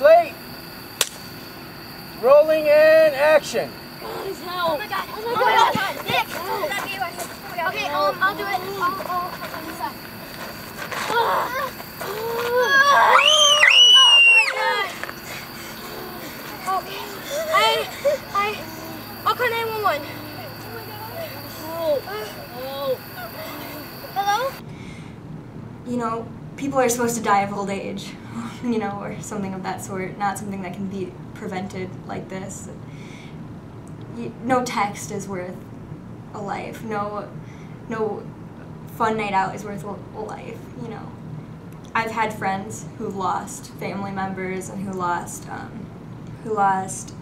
Slate. Rolling in action. Oh my god. Oh my god. Nick. That'd be Oh my god. Okay, um, I'll do it. I'll, I'll help on this side. Oh my god. Okay. I, I, I'll call 911. Oh. Oh. Hello? you know, people are supposed to die of old age, you know, or something of that sort, not something that can be prevented like this. No text is worth a life. No, no fun night out is worth a, life, you know. I've had friends who've lost family members and who lost, um, who lost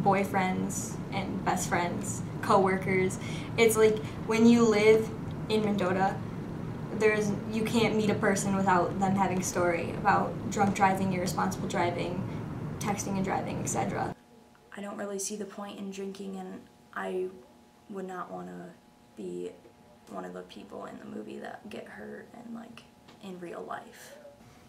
boyfriends and best friends, coworkers. It's like when you live in Mendota, there's you can't meet a person without them having a story about drunk driving, irresponsible driving, texting and driving, etc. I don't really see the point in drinking, and I would not want to be one of the people in the movie that get hurt and like in real life.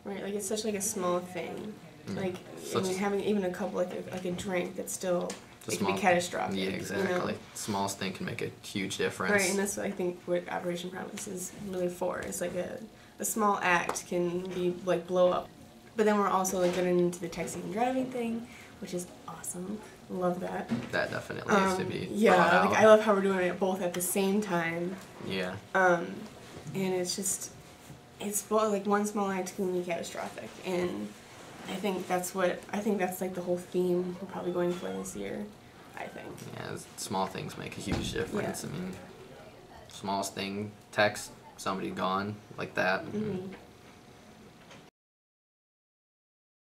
Right, like it's such like a small thing. Mm. Like I mean, having even a couple like a, like a drink that's still The it can be catastrophic. Yeah, you know? exactly. Smallest thing can make a huge difference. Right, and that's what I think what Operation Promise is really for. It's like a, a small act can be like blow up. But then we're also like getting into the texting and driving thing, which is awesome. Love that. that definitely needs to Um, be yeah, like. I love how we're doing it both at the same time. yeah. Um, and it's just, it's like one small act can be catastrophic, and I think that's what I think that's like the whole theme we're probably going for this year. I think. Yeah, small things make a huge difference. Yeah. I mean, smallest thing, text, somebody gone, like that. Mhm.